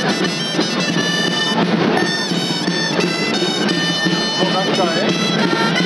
よかったね